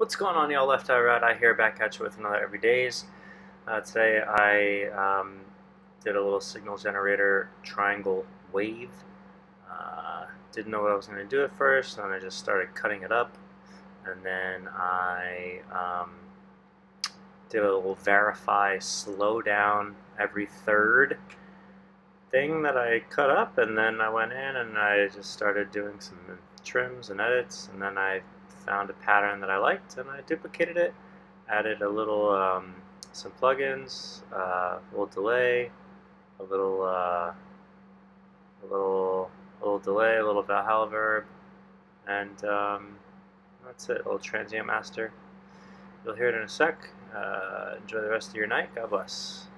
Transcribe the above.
What's going on, y'all? Left Eye Right Eye here, back at you with another Everydays. Uh, today I um, did a little signal generator triangle wave. Uh, didn't know what I was going to do at first, and I just started cutting it up. And then I um, did a little Vari-Fi slow down every third thing that I cut up, and then I went in and I just started doing some trims and edits, and then I found a pattern that I liked and I duplicated it, added a little, um, some plugins, uh, a little delay, a little, uh, a little, a little delay, a little Valhalla verb, and um, that's it, a little transient master. You'll hear it in a sec. Uh, enjoy the rest of your night. God bless.